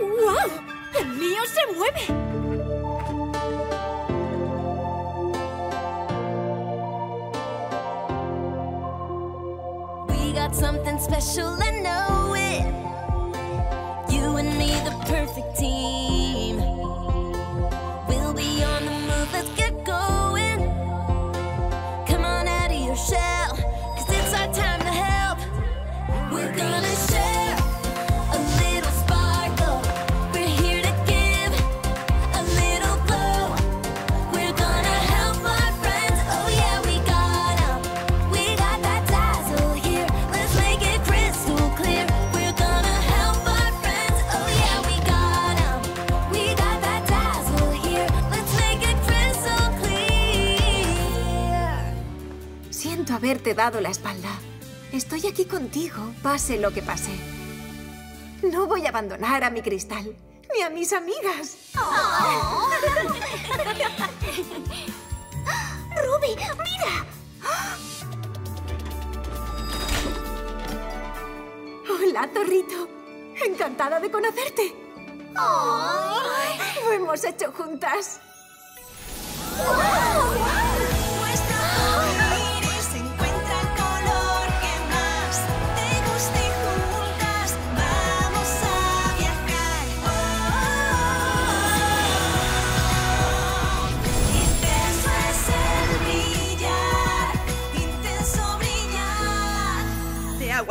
¡Wow! ¡El mío se mueve! We got something special, I know dado la espalda. Estoy aquí contigo, pase lo que pase. No voy a abandonar a mi cristal, ni a mis amigas. ¡Ruby, mira! Hola, Torrito. Encantada de conocerte. Lo hemos hecho juntas. Nuestro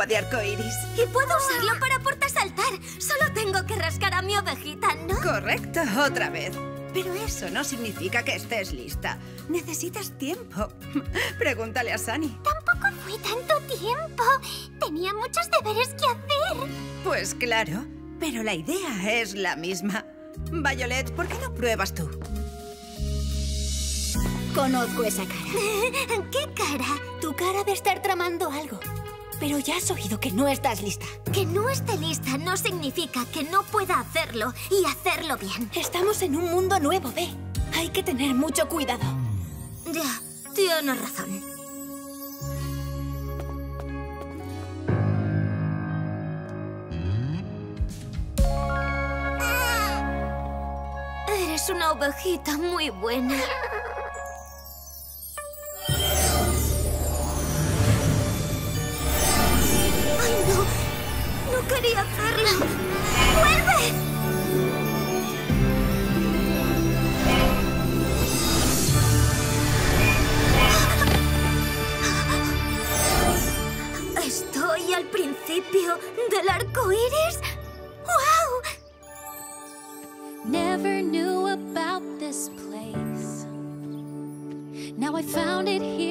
De agua de arcoiris. Y puedo usarlo para portasaltar. Solo tengo que rascar a mi ovejita, ¿no? Correcto, otra vez. Pero eso no significa que estés lista. Necesitas tiempo. Pregúntale a Sunny. Tampoco fue tanto tiempo. Tenía muchos deberes que hacer. Pues claro, pero la idea es la misma. Violet, ¿por qué no pruebas tú? Conozco esa cara. ¿Qué cara? Tu cara de estar tramando algo. Pero ya has oído que no estás lista. Que no esté lista no significa que no pueda hacerlo y hacerlo bien. Estamos en un mundo nuevo, ve. Hay que tener mucho cuidado. Ya, tienes razón. Eres una ovejita muy buena. Never knew about this place. Now I found it here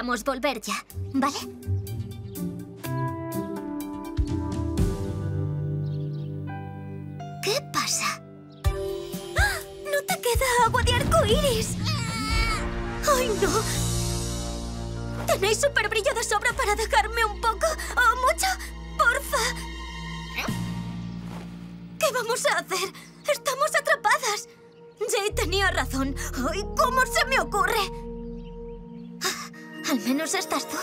deberíamos volver ya, ¿vale? ¿Qué pasa? ¡Ah! ¡No te queda agua de arco iris! ¡Ay, no! ¿Tenéis super brillo de sobra para dejarme un poco o mucho? ¡Porfa! ¿Qué vamos a hacer? ¡Estamos atrapadas! Jay tenía razón. ¡Ay, cómo se me ocurre! Al menos estás tú.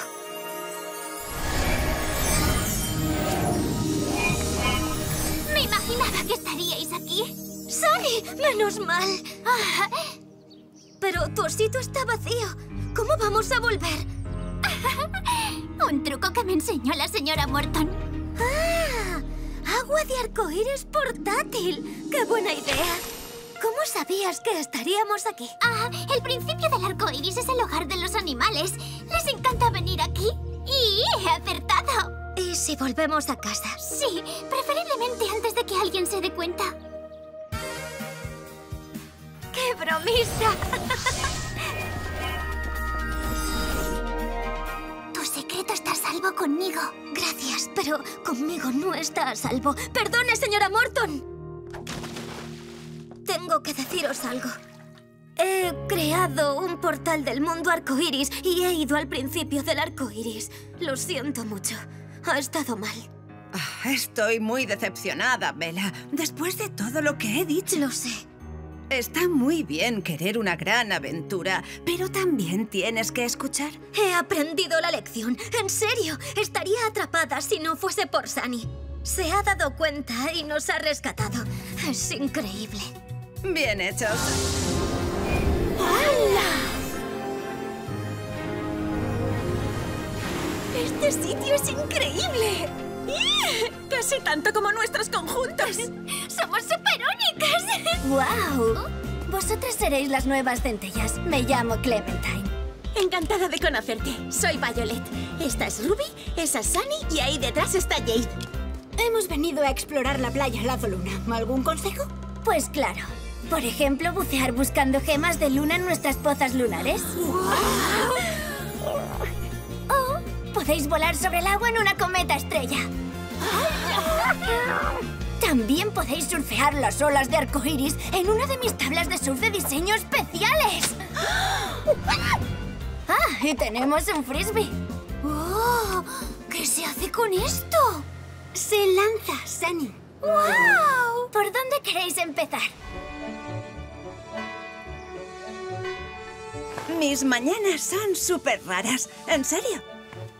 Me imaginaba que estaríais aquí. ¡Sally! ¡Menos mal! Ah, Pero tu osito está vacío. ¿Cómo vamos a volver? Un truco que me enseñó la señora Morton. ¡Ah! ¡Agua de arcoíris portátil! ¡Qué buena idea! ¿Cómo sabías que estaríamos aquí? Ah, el principio del arco iris es el hogar de los animales. Les encanta venir aquí. Y he acertado. ¿Y si volvemos a casa? Sí, preferiblemente antes de que alguien se dé cuenta. ¡Qué bromista! Tu secreto está a salvo conmigo. Gracias, pero conmigo no está a salvo. ¡Perdone, señora Morton! Tengo que deciros algo. He creado un portal del mundo arcoíris y he ido al principio del arcoíris. Lo siento mucho. Ha estado mal. Ah, Estoy muy decepcionada, Bella. Después de todo lo que he dicho. Lo sé. Está muy bien querer una gran aventura, pero también tienes que escuchar. He aprendido la lección. En serio, estaría atrapada si no fuese por Sunny. Se ha dado cuenta y nos ha rescatado. Es increíble. Bien hecho. ¡Este sitio es increíble! Casi tanto como nuestros conjuntos. ¡Somos superónicas! ¡Wow! Vosotras seréis las nuevas centellas. Me llamo Clementine. Encantada de conocerte. Soy Violet. Esta es Ruby, esa es Sunny y ahí detrás está Jade. Hemos venido a explorar la playa Lazo Luna. ¿Algún consejo? Pues claro. Por ejemplo, bucear buscando gemas de luna en nuestras pozas lunares. O podéis volar sobre el agua en una cometa estrella. También podéis surfear las olas de arcoiris en una de mis tablas de surf de diseño especiales. Ah, y tenemos un frisbee. ¡Oh! ¿Qué se hace con esto? Se lanza, Sunny. ¡Wow! ¿Por dónde queréis empezar? Mis mañanas son súper raras. ¿En serio?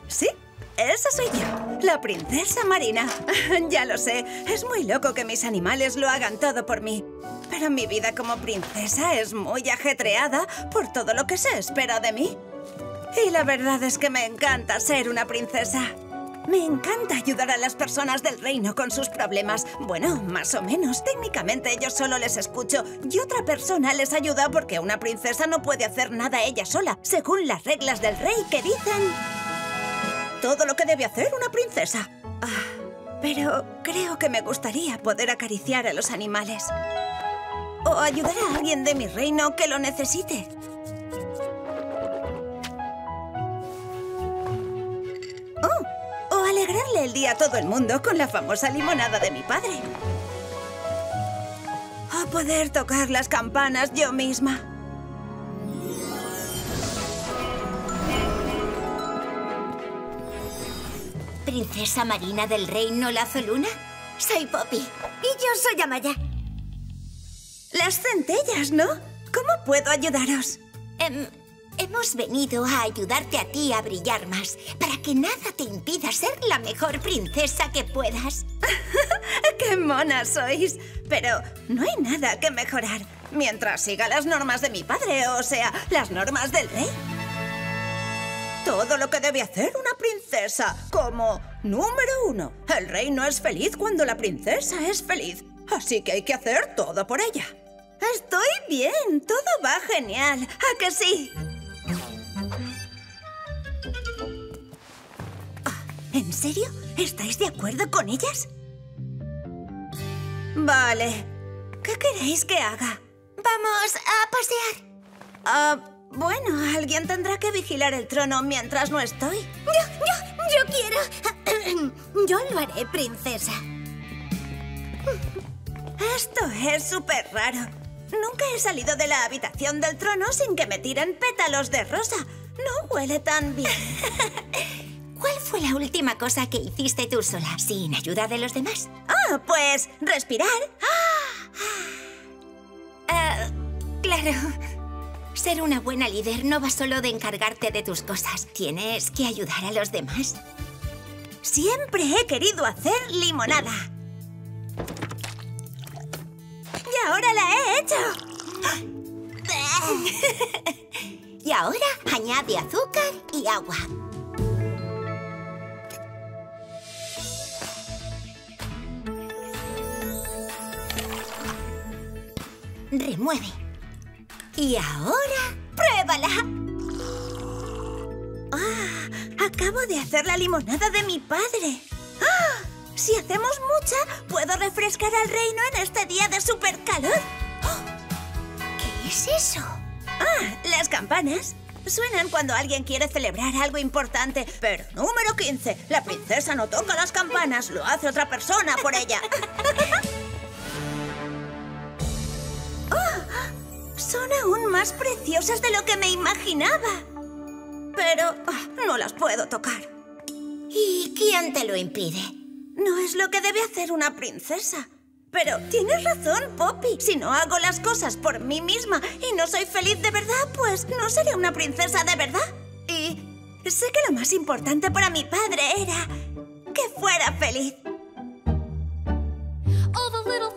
Sí, esa soy yo, la princesa marina. ya lo sé, es muy loco que mis animales lo hagan todo por mí. Pero mi vida como princesa es muy ajetreada por todo lo que se espera de mí. Y la verdad es que me encanta ser una princesa. Me encanta ayudar a las personas del reino con sus problemas. Bueno, más o menos. Técnicamente yo solo les escucho y otra persona les ayuda porque una princesa no puede hacer nada ella sola, según las reglas del rey que dicen... Todo lo que debe hacer una princesa. Ah, pero creo que me gustaría poder acariciar a los animales. O ayudar a alguien de mi reino que lo necesite. Oh, alegrarle el día a todo el mundo con la famosa limonada de mi padre. O poder tocar las campanas yo misma. ¿Princesa marina del reino Lazo Luna? Soy Poppy. Y yo soy Amaya. Las centellas, ¿no? ¿Cómo puedo ayudaros? Em, hemos venido a ayudarte a ti a brillar más, para que nada te impida ser la mejor princesa que puedas. ¡Qué mona sois! Pero no hay nada que mejorar mientras siga las normas de mi padre, o sea, las normas del rey. Todo lo que debe hacer una princesa, como número uno. El rey no es feliz cuando la princesa es feliz, así que hay que hacer todo por ella. Estoy bien, todo va genial, ¿a que sí? ¿En serio? ¿Estáis de acuerdo con ellas? Vale. ¿Qué queréis que haga? Vamos a pasear. Ah, bueno, alguien tendrá que vigilar el trono mientras no estoy. Yo, yo, yo quiero. Yo lo haré, princesa. Esto es súper raro. Nunca he salido de la habitación del trono sin que me tiren pétalos de rosa. No huele tan bien. ¿Cuál fue la última cosa que hiciste tú sola, sin ayuda de los demás? Ah, pues respirar. Ah, claro. Ser una buena líder no va solo de encargarte de tus cosas. Tienes que ayudar a los demás. Siempre he querido hacer limonada. Y ahora la he hecho. y ahora añade azúcar y agua. Remueve. Y ahora, pruébala. Ah, Acabo de hacer la limonada de mi padre. ¡Ah! Si hacemos mucha, puedo refrescar al reino en este día de supercalor. ¿Qué es eso? Ah, las campanas. Suenan cuando alguien quiere celebrar algo importante. Pero número 15, la princesa no toca las campanas, lo hace otra persona por ella. Son aún más preciosas de lo que me imaginaba. Pero ah, no las puedo tocar. ¿Y quién te lo impide? No es lo que debe hacer una princesa. Pero tienes razón, Poppy. Si no hago las cosas por mí misma y no soy feliz de verdad, pues no seré una princesa de verdad. Y sé que lo más importante para mi padre era que fuera feliz. All the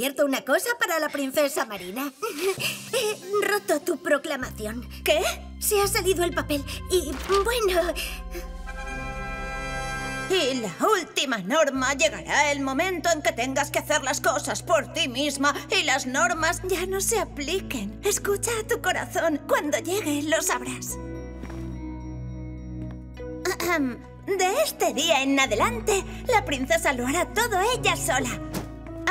descubierto una cosa para la princesa Marina. He roto tu proclamación. ¿Qué? Se ha salido el papel y, bueno... Y la última norma llegará el momento en que tengas que hacer las cosas por ti misma y las normas ya no se apliquen. Escucha a tu corazón. Cuando llegue lo sabrás. De este día en adelante, la princesa lo hará todo ella sola.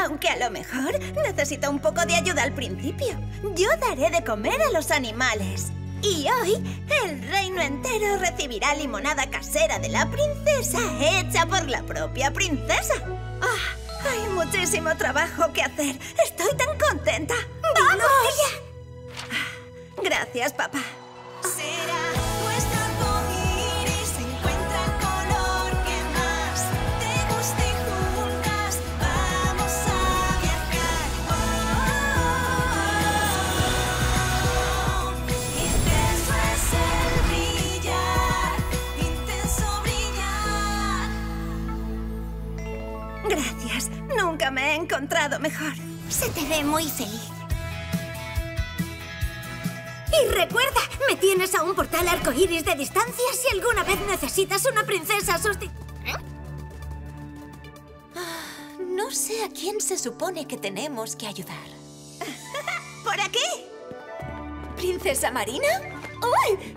Aunque a lo mejor necesita un poco de ayuda al principio. Yo daré de comer a los animales. Y hoy, el reino entero recibirá limonada casera de la princesa hecha por la propia princesa. Ah, hay muchísimo trabajo que hacer. Estoy tan contenta. ¡Vamos! Gracias, papá. Será nunca me he encontrado mejor. Se te ve muy feliz. Y recuerda, me tienes a un portal arcoíris de distancia si alguna vez necesitas una princesa susti... No sé a quién se supone que tenemos que ayudar. ¿Por aquí? ¿Princesa Marina? ¡Uy!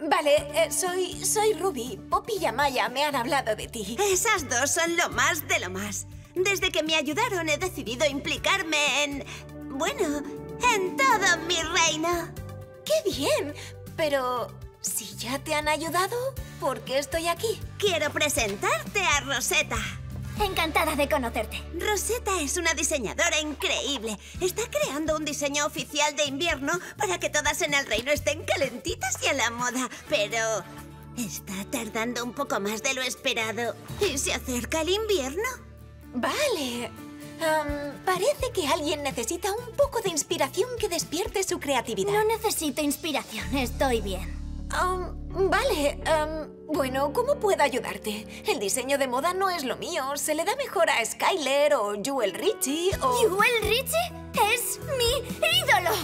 Vale, eh, soy, soy Ruby. Poppy y Amaya me han hablado de ti. Esas dos son lo más de lo más. Desde que me ayudaron he decidido implicarme en... Bueno, en todo mi reino. ¡Qué bien! Pero, si ya te han ayudado, ¿por qué estoy aquí? Quiero presentarte a Rosetta. Encantada de conocerte. Rosetta es una diseñadora increíble. Está creando un diseño oficial de invierno para que todas en el reino estén calentitas y a la moda. Pero está tardando un poco más de lo esperado. ¿Y se acerca el invierno? Vale. Parece que alguien necesita un poco de inspiración que despierte su creatividad. No necesito inspiración, estoy bien. Vale. bueno, ¿cómo puedo ayudarte? El diseño de moda no es lo mío. Se le da mejor a Skyler o Jewel Richie o... ¿Jewel Richie? ¡Es mi ídolo!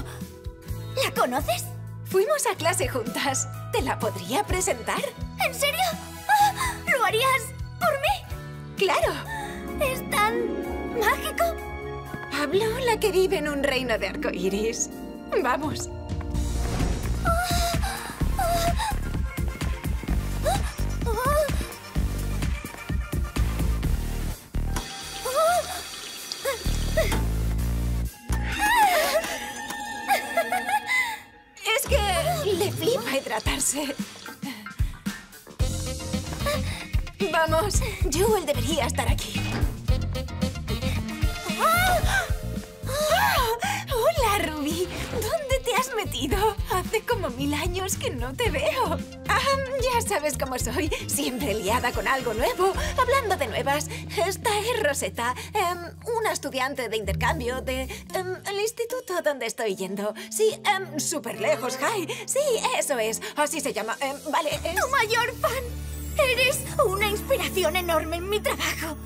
¿La conoces? Fuimos a clase juntas. ¿Te la podría presentar? ¿En serio? ¡Ah! ¿Lo harías por mí? ¡Claro! ¿Es tan mágico? Hablo la que vive en un reino de arcoíris. Vamos. Es que le flipa hidratarse. Vamos, Jewel debería estar metido? Hace como mil años que no te veo. Ah, ya sabes cómo soy, siempre liada con algo nuevo. Hablando de nuevas, esta es Rosetta, em, una estudiante de intercambio de em, el instituto donde estoy yendo. Sí, em, súper lejos, High. Sí, eso es, así se llama. Vale, es... ¡Tu mayor fan! Eres una inspiración enorme en mi trabajo.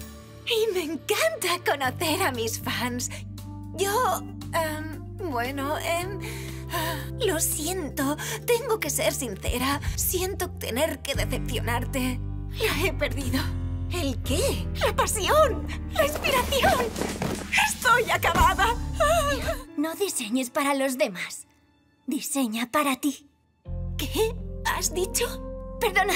Y me encanta conocer a mis fans. Yo... bueno, ah, lo siento. Tengo que ser sincera. Siento tener que decepcionarte. La he perdido. ¿El qué? ¡La pasión! ¡La inspiración! ¡Estoy acabada! No diseñes para los demás. Diseña para ti. ¿Qué? ¿Has dicho? Perdona,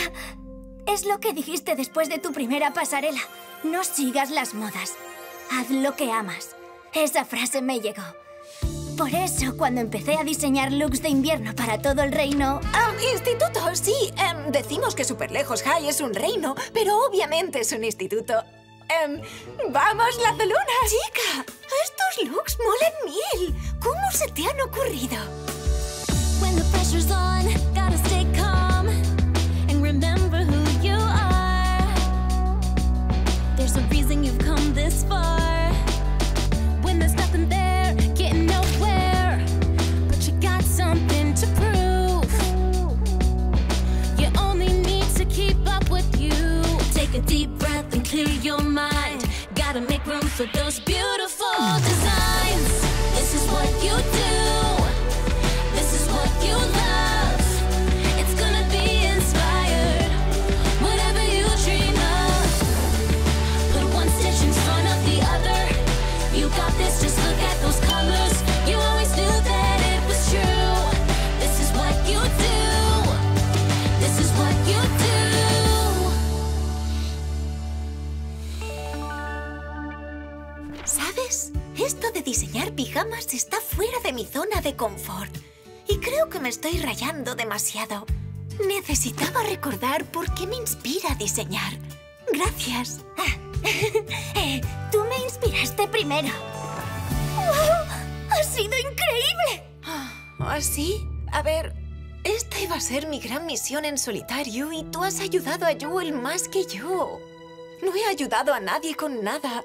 es lo que dijiste después de tu primera pasarela. No sigas las modas. Haz lo que amas. Esa frase me llegó. Por eso, cuando empecé a diseñar looks de invierno para todo el reino... Ah, instituto, sí. em, decimos que súper lejos High es un reino, pero obviamente es un instituto. Em, ¡Vamos, la luna! ¡Chica! ¡Estos looks molen mil! ¿Cómo se te han ocurrido? When the pressure's on, gotta stay calm and remember who you are. There's a reason you've come this far. For those beautiful designs. This is what you do. Demasiado. Necesitaba recordar por qué me inspira a diseñar. Gracias. Eh, tú me inspiraste primero. ¡Wow! ¡Ha sido increíble! ¿Ah, A ver, esta iba a ser mi gran misión en solitario y tú has ayudado a Jewel más que yo. No he ayudado a nadie con nada.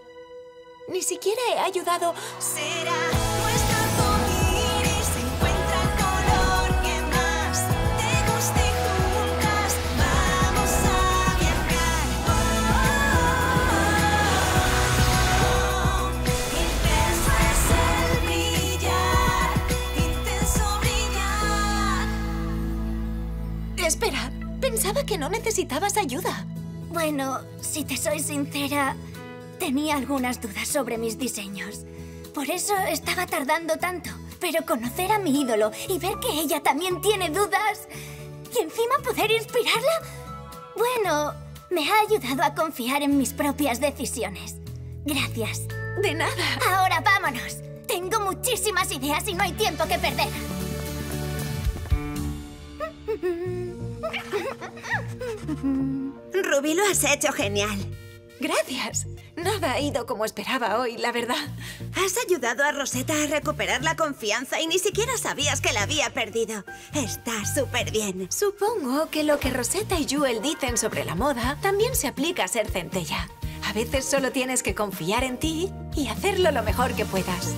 Ni siquiera he ayudado... Será pensaba que no necesitabas ayuda. Bueno, si te soy sincera, tenía algunas dudas sobre mis diseños. Por eso estaba tardando tanto. Pero conocer a mi ídolo y ver que ella también tiene dudas y encima poder inspirarla, bueno, me ha ayudado a confiar en mis propias decisiones. Gracias. De nada. Ahora vámonos. Tengo muchísimas ideas y no hay tiempo que perder. Ruby, lo has hecho genial. Gracias. Nada ha ido como esperaba hoy, la verdad. Has ayudado a Rosetta a recuperar la confianza y ni siquiera sabías que la había perdido. Está súper bien. Supongo que lo que Rosetta y Jewel dicen sobre la moda también se aplica a ser centella. A veces solo tienes que confiar en ti y hacerlo lo mejor que puedas.